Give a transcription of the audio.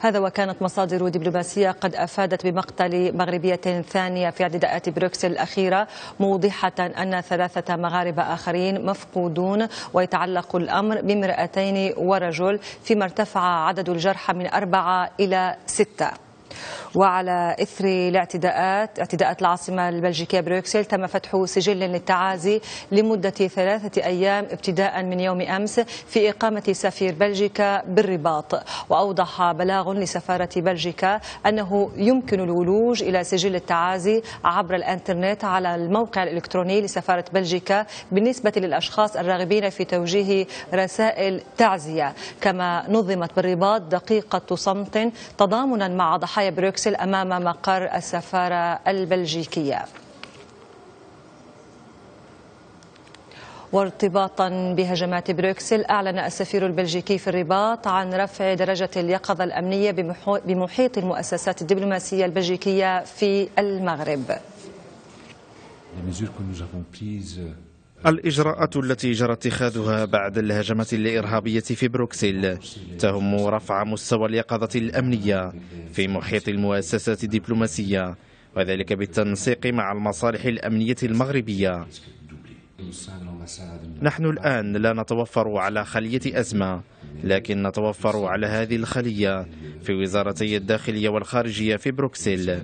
هذا وكانت مصادر دبلوماسية قد أفادت بمقتل مغربية ثانية في اعتداءات بروكسل الأخيرة موضحة أن ثلاثة مغاربة آخرين مفقودون ويتعلق الأمر بامرأتين ورجل فيما ارتفع عدد الجرحى من أربعة إلى ستة. وعلى إثر الاعتداءات اعتداءات العاصمة البلجيكية بروكسل تم فتح سجل للتعازي لمدة ثلاثة أيام ابتداء من يوم أمس في إقامة سفير بلجيكا بالرباط. وأوضح بلاغ لسفارة بلجيكا أنه يمكن الولوج إلى سجل التعازي عبر الإنترنت على الموقع الإلكتروني لسفارة بلجيكا بالنسبة للأشخاص الراغبين في توجيه رسائل تعزية. كما نظمت بالرباط دقيقة صمت تضامنا مع ضحايا بروكسل أمام مقر السفارة البلجيكية. وارتباطا بهجمات بروكسل أعلن السفير البلجيكي في الرباط عن رفع درجة اليقظة الأمنية بمحيط المؤسسات الدبلوماسية البلجيكية في المغرب. الإجراءات التي جرى اتخاذها بعد الهجمات الإرهابية في بروكسل تهم رفع مستوى اليقظة الأمنية في محيط المؤسسات الدبلوماسية وذلك بالتنسيق مع المصالح الأمنية المغربية. نحن الآن لا نتوفر على خلية أزمة لكن نتوفر على هذه الخلية في وزارتي الداخلية والخارجية في بروكسل.